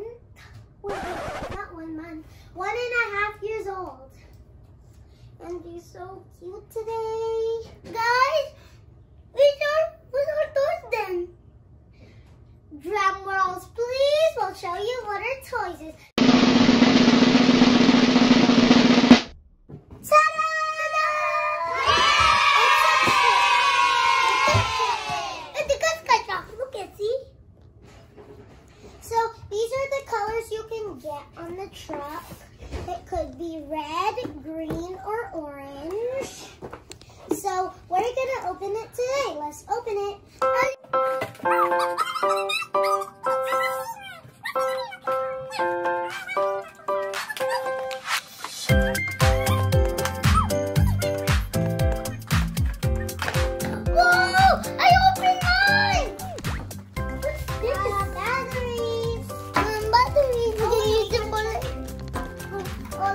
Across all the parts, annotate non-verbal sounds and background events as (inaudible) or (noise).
Wait, not one month. One and a half years old. And she's so cute today. Guys, we don't, where's our toys then? Drum rolls, please. We'll show you what our toys is. So these are the colors you can get on the truck. It could be red, green, or orange. So we're gonna open it today. Let's open it.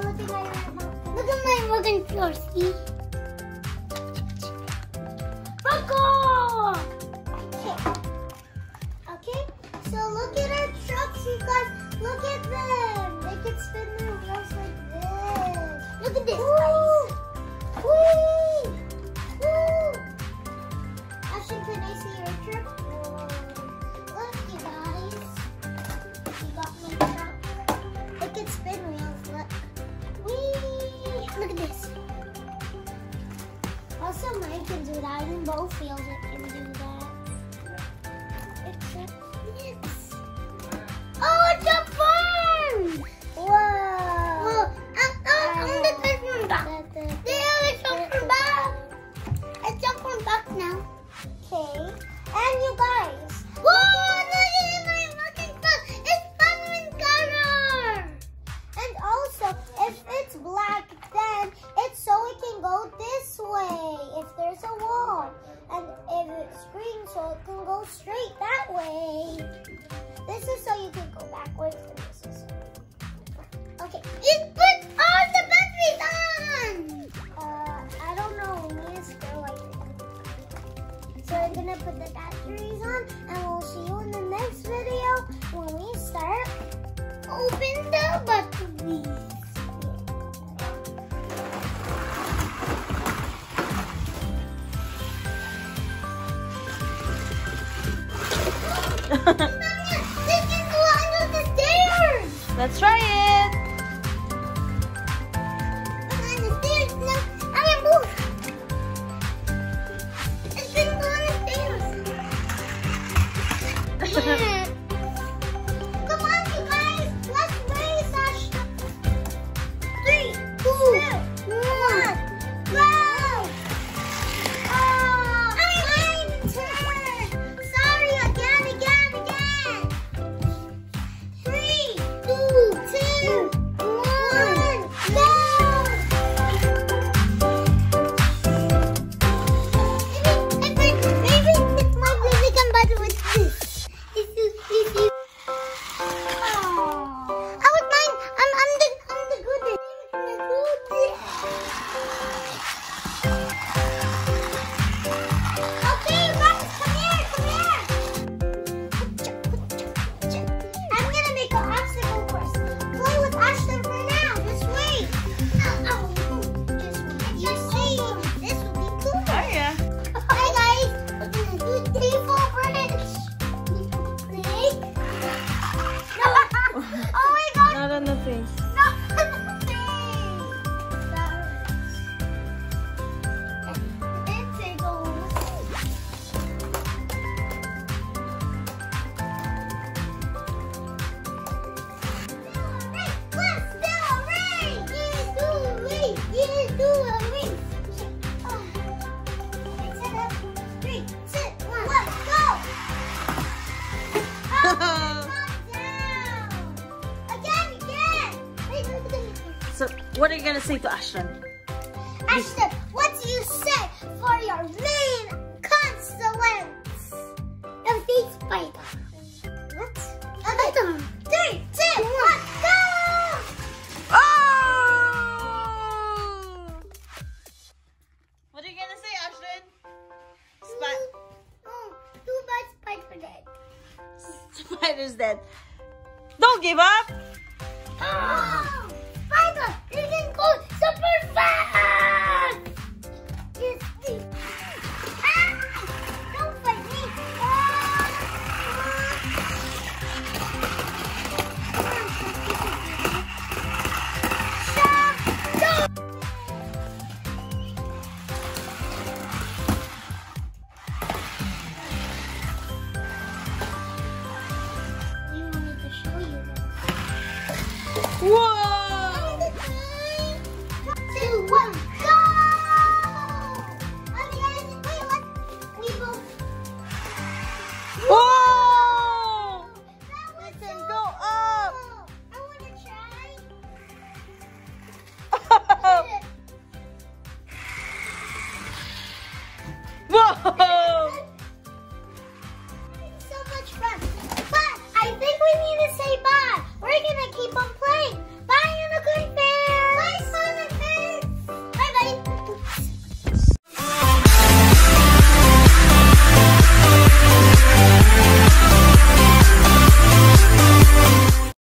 Look at my my Morgan Buckle! Okay. Okay, so look at our trucks, you guys. Look at them. They can spin their wheels like this. Look at this! Woo! That. And both wheels it can do that. Except this. Oh, it's a farm! Whoa! Whoa! Ah, ah, I'm the third one back. There, it's jumping back. It's jumping back now. Okay. And you guys. Straight that way. This is so you can go backwards, this Okay. It put all the batteries on! Uh, I don't know. We need a spare light. So we're gonna put the batteries on, and we'll see you in the next video when we start open the batteries. Mama, this (laughs) can go under the stairs! Let's try it. On (laughs) you gonna say to Ashton? Ashton, what do you say for your main constellants of these? What? Three, two, one, go! Oh! What are you gonna say, Ashton? Mm. Oh, spider? (laughs) Spider's dead. Don't give up! Ah!